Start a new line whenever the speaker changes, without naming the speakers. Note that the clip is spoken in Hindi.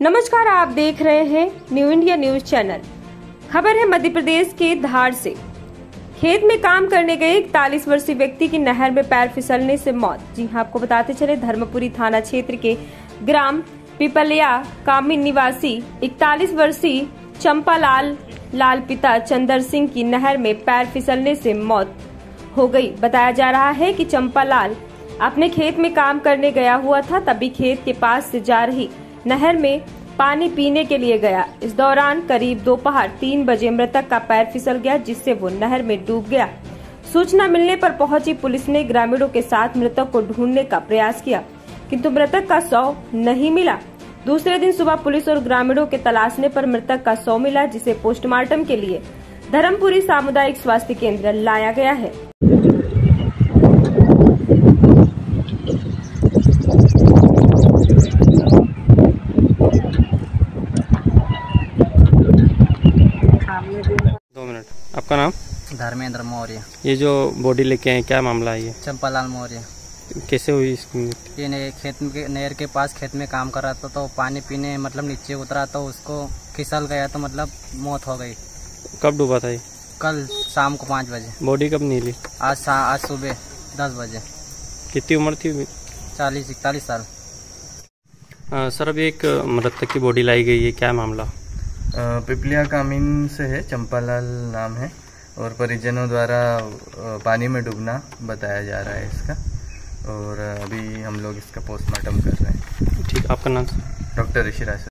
नमस्कार, आप देख रहे हैं न्यू इंडिया न्यूज़ चैनल खबर है मध्य प्रदेश के धार से। खेत में काम करने गए इकतालीस वर्षीय व्यक्ति की नहर में पैर फिसलने से मौत। जी हाँ आपको बताते चले, धर्मपुरी थाना क्षेत्र के ग्राम पिपलिया कामिन निवासी इकतालीस वर्षीय चंपालाल, लाल पिता चंदर सिंह की नहर में पैर फिसलने से मौत हो गई। बताया जा रहा है कि चंपालाल अपने खेत में काम करने गया हुआ था, तभी खेत के पास से जा रही नहर में पानी पीने के लिए गया। इस दौरान करीब दोपहर तीन बजे मृतक का पैर फिसल गया, जिससे वो नहर में डूब गया। सूचना मिलने पर पहुँची पुलिस ने ग्रामीणों के साथ मृतक को ढूँढने का प्रयास किया, किंतु मृतक का शव नहीं मिला। दूसरे दिन सुबह पुलिस और ग्रामीणों के तलाशने पर मृतक का शव मिला, जिसे पोस्टमार्टम के लिए धर्मपुरी सामुदायिक स्वास्थ्य केंद्र लाया गया है।
आपका नाम?
धर्मेंद्र मौर्य।
ये जो बॉडी लेके आए क्या मामला है ये?
चंपालाल मौर्य।
कैसे हुई इसकी
ये खेत में नहर के पास खेत में काम कर रहा था तो पानी पीने मतलब नीचे उतरा तो उसको फिसल गया तो मतलब मौत हो गई।
कब डूबा था ये?
कल शाम को पाँच बजे।
बॉडी कब नीली?
आज आज सुबह दस बजे।
कितनी उम्र थी
चालीस इकतालीस साल।
आ, सर अभी एक मृतक की बॉडी लाई गई है क्या मामला?
पिपलिया कामिन से है चंपालाल नाम है और परिजनों द्वारा पानी में डूबना बताया जा रहा है इसका और अभी हम लोग इसका पोस्टमार्टम कर रहे हैं।
ठीक आपका नाम?
डॉक्टर ऋषिराज